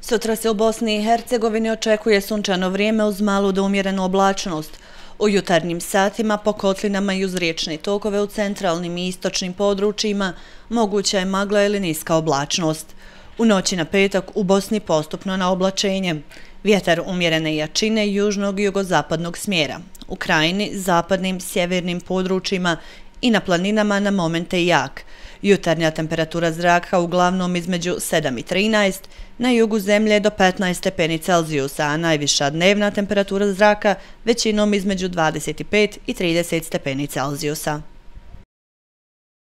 Sutra se u Bosni i Hercegovini očekuje sunčano vrijeme uz malu da umjerenu oblačnost. U jutarnjim satima po kotlinama i uz riječne tokove u centralnim i istočnim područjima moguća je magla ili niska oblačnost. U noći na petak u Bosni postupno na oblačenje. Vjetar umjerene jačine južnog i jugozapadnog smjera. U krajini, zapadnim, sjevernim područjima i na planinama na momente jak. Jutarnja temperatura zraka uglavnom između 7 i 13, na jugu zemlje do 15 stepeni Celzijusa, a najviša dnevna temperatura zraka većinom između 25 i 30 stepeni Celzijusa.